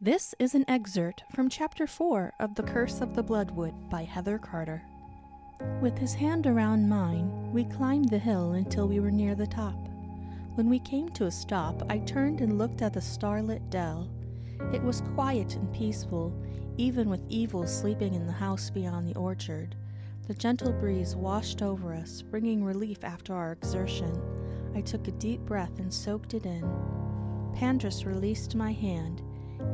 This is an excerpt from Chapter 4 of The Curse of the Bloodwood by Heather Carter. With his hand around mine, we climbed the hill until we were near the top. When we came to a stop, I turned and looked at the starlit dell. It was quiet and peaceful, even with evil sleeping in the house beyond the orchard. The gentle breeze washed over us, bringing relief after our exertion. I took a deep breath and soaked it in. Pandras released my hand.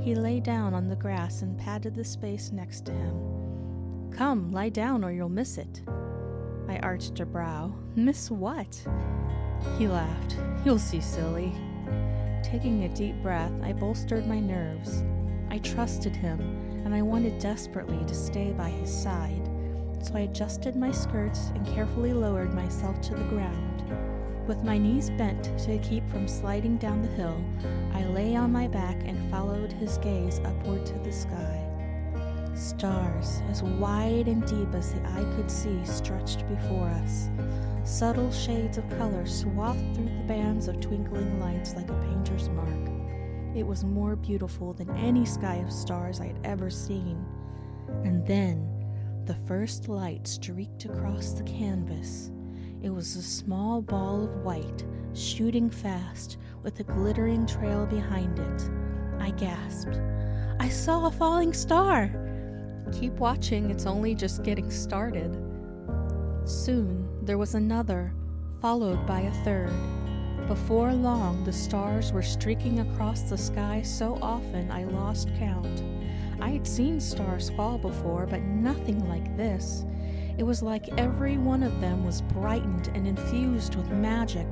He lay down on the grass and patted the space next to him. Come, lie down or you'll miss it. I arched a brow. Miss what? He laughed. You'll see, silly. Taking a deep breath, I bolstered my nerves. I trusted him, and I wanted desperately to stay by his side, so I adjusted my skirts and carefully lowered myself to the ground. With my knees bent to keep from sliding down the hill, I lay on my back and followed his gaze upward to the sky. Stars, as wide and deep as the eye could see, stretched before us. Subtle shades of color swathed through the bands of twinkling lights like a painter's mark. It was more beautiful than any sky of stars I had ever seen. And then the first light streaked across the canvas. It was a small ball of white, shooting fast, with a glittering trail behind it. I gasped. I saw a falling star! Keep watching, it's only just getting started. Soon there was another, followed by a third. Before long, the stars were streaking across the sky so often I lost count. I had seen stars fall before, but nothing like this. It was like every one of them was brightened and infused with magic,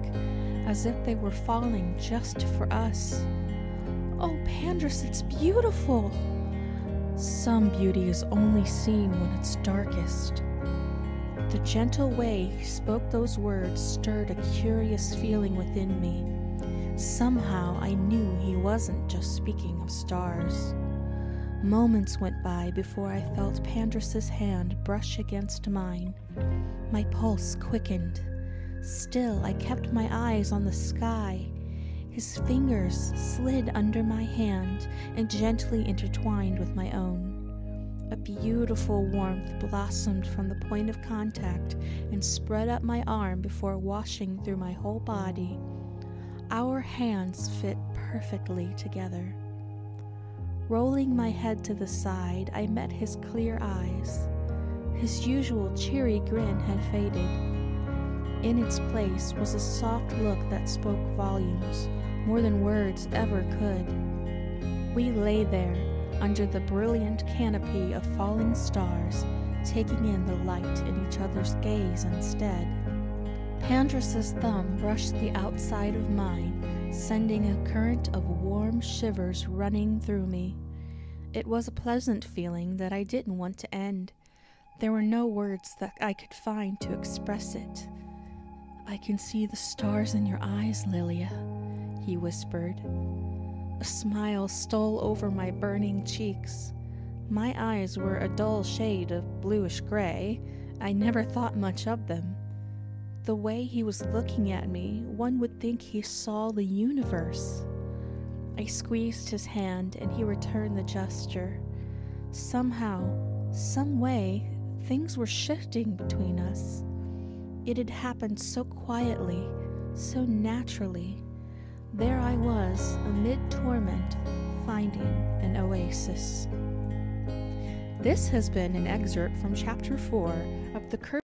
as if they were falling just for us. Oh, Pandras, it's beautiful! Some beauty is only seen when it's darkest. The gentle way he spoke those words stirred a curious feeling within me. Somehow I knew he wasn't just speaking of stars. Moments went by before I felt Pandras's hand brush against mine. My pulse quickened. Still, I kept my eyes on the sky. His fingers slid under my hand and gently intertwined with my own. A beautiful warmth blossomed from the point of contact and spread up my arm before washing through my whole body. Our hands fit perfectly together. Rolling my head to the side, I met his clear eyes. His usual cheery grin had faded. In its place was a soft look that spoke volumes, more than words ever could. We lay there, under the brilliant canopy of falling stars, taking in the light in each other's gaze instead. Pandras's thumb brushed the outside of mine, sending a current of warm shivers running through me. It was a pleasant feeling that I didn't want to end. There were no words that I could find to express it. I can see the stars in your eyes, Lilia, he whispered. A smile stole over my burning cheeks. My eyes were a dull shade of bluish gray. I never thought much of them. The way he was looking at me, one would think he saw the universe. I squeezed his hand and he returned the gesture. Somehow, some way, things were shifting between us. It had happened so quietly, so naturally. There I was, amid torment, finding an oasis. This has been an excerpt from Chapter 4 of The Curse.